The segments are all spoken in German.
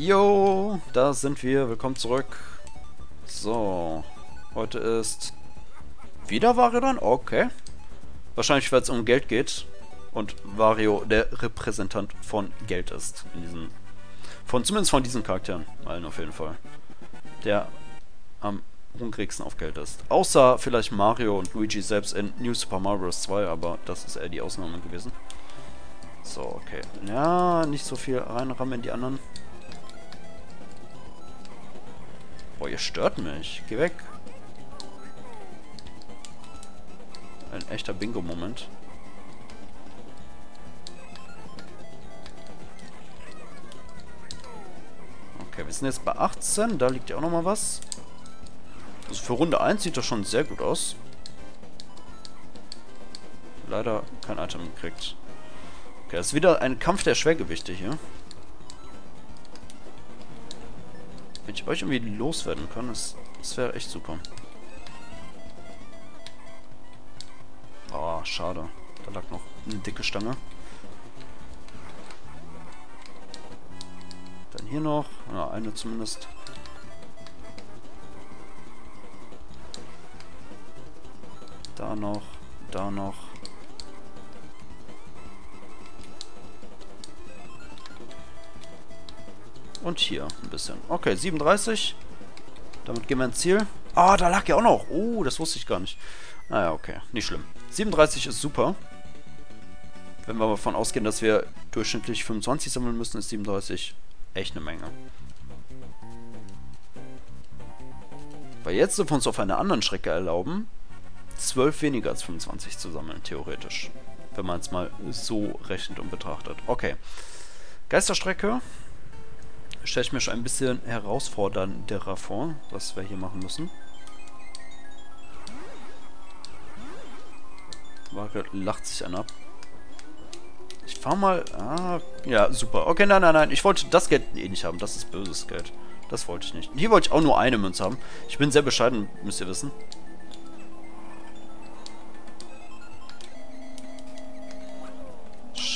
Jo, da sind wir. Willkommen zurück. So, heute ist wieder Wario dann? Okay. Wahrscheinlich, weil es um Geld geht und Wario der Repräsentant von Geld ist. In diesen, von, zumindest von diesen Charakteren. Allen auf jeden Fall. Der am hungrigsten auf Geld ist. Außer vielleicht Mario und Luigi selbst in New Super Mario Bros. 2, aber das ist eher die Ausnahme gewesen. So, okay. Ja, nicht so viel reinrammen in die anderen. Boah, ihr stört mich. Geh weg. Ein echter Bingo-Moment. Okay, wir sind jetzt bei 18. Da liegt ja auch nochmal was. Also für Runde 1 sieht das schon sehr gut aus. Leider kein Item gekriegt. Okay, das ist wieder ein Kampf der Schwergewichte hier. Wenn ich euch irgendwie loswerden kann, das, das wäre echt super. Oh, schade. Da lag noch eine dicke Stange. Dann hier noch. Ja, eine zumindest. Da noch. Da noch. Und hier ein bisschen. Okay, 37. Damit gehen wir ins Ziel. Ah, da lag ja auch noch. Oh, das wusste ich gar nicht. Naja, okay. Nicht schlimm. 37 ist super. Wenn wir davon ausgehen, dass wir durchschnittlich 25 sammeln müssen, ist 37 echt eine Menge. Weil jetzt dürfen wir uns auf einer anderen Strecke erlauben, 12 weniger als 25 zu sammeln, theoretisch. Wenn man es mal so rechnet und betrachtet. Okay. Geisterstrecke stelle ich mir schon ein bisschen herausfordernder vor, was wir hier machen müssen. Ware lacht sich an ab. Ich fahr mal... Ah, ja, super. Okay, nein, nein, nein. Ich wollte das Geld eh nicht haben. Das ist böses Geld. Das wollte ich nicht. Hier wollte ich auch nur eine Münze haben. Ich bin sehr bescheiden, müsst ihr wissen.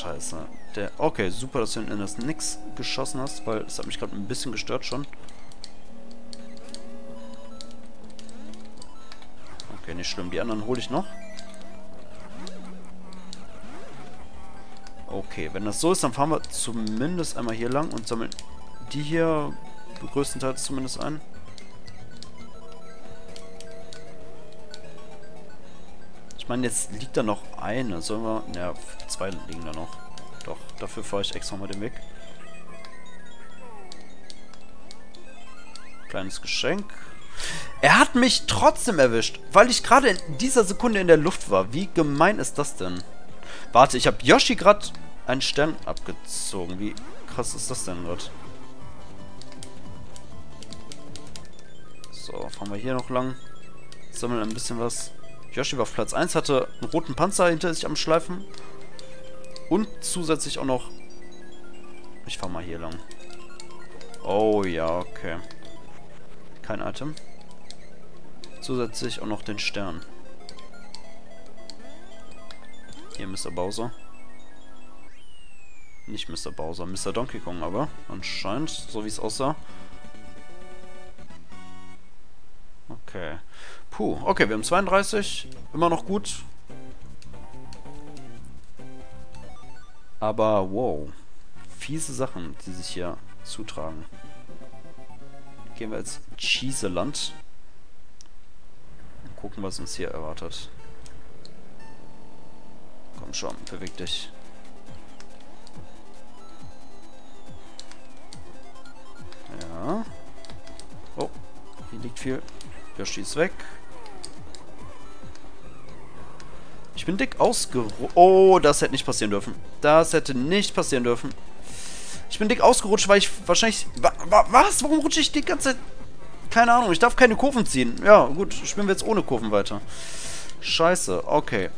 Scheiße. Der, okay, super, dass du in das Nix geschossen hast, weil das hat mich gerade ein bisschen gestört schon. Okay, nicht schlimm. Die anderen hole ich noch. Okay, wenn das so ist, dann fahren wir zumindest einmal hier lang und sammeln die hier größtenteils zumindest ein. Meine, jetzt liegt da noch eine. Sollen wir... Ja, zwei liegen da noch. Doch, dafür fahre ich extra mal den Weg. Kleines Geschenk. Er hat mich trotzdem erwischt, weil ich gerade in dieser Sekunde in der Luft war. Wie gemein ist das denn? Warte, ich habe Yoshi gerade einen Stern abgezogen. Wie krass ist das denn gerade? So, fahren wir hier noch lang. Sammeln ein bisschen was. Yoshi war auf Platz 1, hatte einen roten Panzer hinter sich am Schleifen. Und zusätzlich auch noch... Ich fahr mal hier lang. Oh ja, okay. Kein Item. Zusätzlich auch noch den Stern. Hier Mr. Bowser. Nicht Mr. Bowser, Mr. Donkey Kong aber. Anscheinend, so wie es aussah. Okay. Puh, okay, wir haben 32. Immer noch gut. Aber wow. Fiese Sachen, die sich hier zutragen. Gehen wir ins Cheeseland. Und gucken, was uns hier erwartet. Komm schon, beweg dich. Ja. Oh, hier liegt viel. Yoshi ist weg. Ich bin dick ausgerutscht. Oh, das hätte nicht passieren dürfen. Das hätte nicht passieren dürfen. Ich bin dick ausgerutscht, weil ich wahrscheinlich... Was? Warum rutsche ich die ganze Zeit... Keine Ahnung, ich darf keine Kurven ziehen. Ja, gut, spielen wir jetzt ohne Kurven weiter. Scheiße, okay.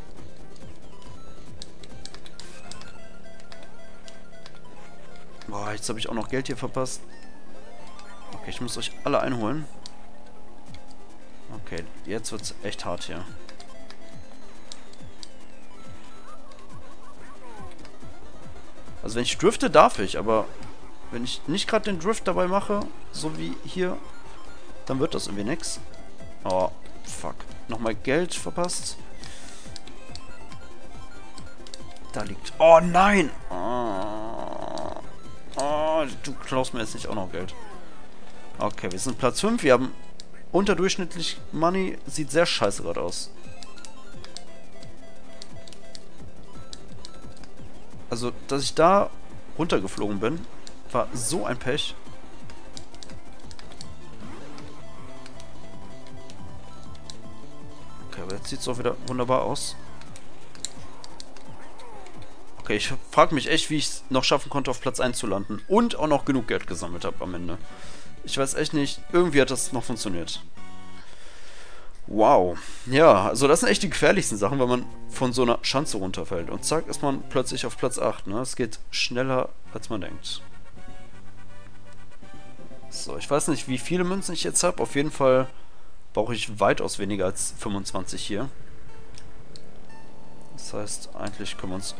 Boah, jetzt habe ich auch noch Geld hier verpasst. Okay, ich muss euch alle einholen. Okay, jetzt wird es echt hart hier. Also wenn ich drifte, darf ich, aber Wenn ich nicht gerade den Drift dabei mache, so wie hier, dann wird das irgendwie nix. Oh, fuck. Nochmal Geld verpasst. Da liegt... Oh, nein! Oh, oh, du klaust mir jetzt nicht auch noch Geld. Okay, wir sind Platz 5. Wir haben unterdurchschnittlich Money. Sieht sehr scheiße gerade aus. Also, dass ich da runtergeflogen bin, war so ein Pech. Okay, aber jetzt sieht es auch wieder wunderbar aus. Okay, ich frage mich echt, wie ich es noch schaffen konnte, auf Platz 1 zu landen. Und auch noch genug Geld gesammelt habe am Ende. Ich weiß echt nicht, irgendwie hat das noch funktioniert. Wow. Ja, also das sind echt die gefährlichsten Sachen, wenn man von so einer Schanze runterfällt. Und zack, ist man plötzlich auf Platz 8. Ne? Es geht schneller, als man denkt. So, ich weiß nicht, wie viele Münzen ich jetzt habe. Auf jeden Fall brauche ich weitaus weniger als 25 hier. Das heißt, eigentlich können wir uns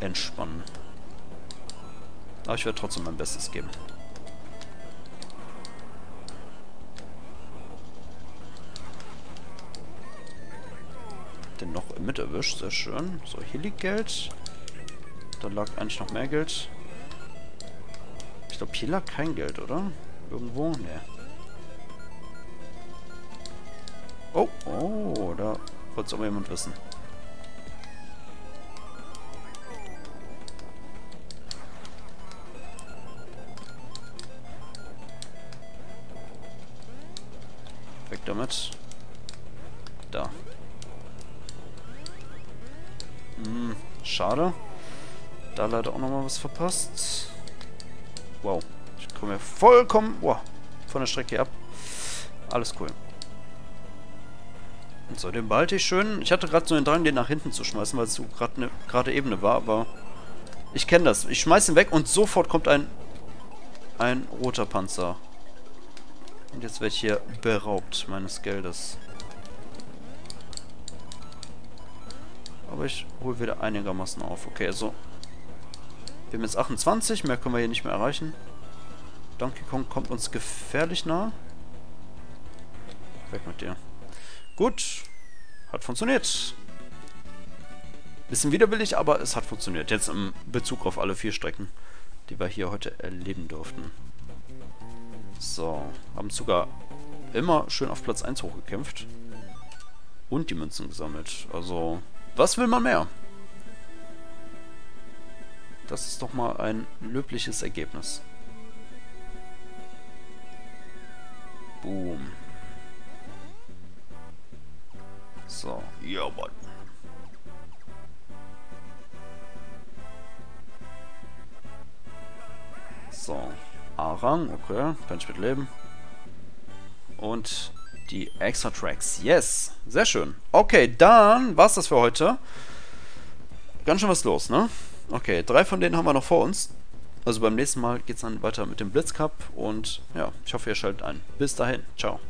entspannen. Aber ich werde trotzdem mein Bestes geben. den noch mit erwischt. Sehr schön. So, hier liegt Geld. Da lag eigentlich noch mehr Geld. Ich glaube, hier lag kein Geld, oder? Irgendwo? Nee. Oh, oh, da wollte es aber jemand wissen. Damit. Da. Hm, schade. Da leider auch nochmal was verpasst. Wow. Ich komme ja vollkommen wow, von der Strecke ab. Alles cool. So, den behalte ich schön. Ich hatte gerade so den Drang, den nach hinten zu schmeißen, weil es so gerade eine gerade Ebene war, aber ich kenne das. Ich schmeiße ihn weg und sofort kommt ein ein roter Panzer. Und jetzt werde ich hier beraubt meines Geldes. Aber ich hole wieder einigermaßen auf. Okay, also. Wir haben jetzt 28. Mehr können wir hier nicht mehr erreichen. Donkey Kong kommt uns gefährlich nah. Weg mit dir. Gut. Hat funktioniert. Bisschen widerwillig, aber es hat funktioniert. Jetzt im Bezug auf alle vier Strecken, die wir hier heute erleben durften. So. Haben sogar immer schön auf Platz 1 hochgekämpft. Und die Münzen gesammelt. Also, was will man mehr? Das ist doch mal ein löbliches Ergebnis. Boom. So, ja, Mann. So, A-Rang, okay, kann ich mit leben. Und die Extra Tracks. Yes, sehr schön. Okay, dann war's das für heute. Ganz schön was los, ne? Okay, drei von denen haben wir noch vor uns. Also beim nächsten Mal geht's dann weiter mit dem Blitzcup und ja, ich hoffe, ihr schaltet ein. Bis dahin, ciao.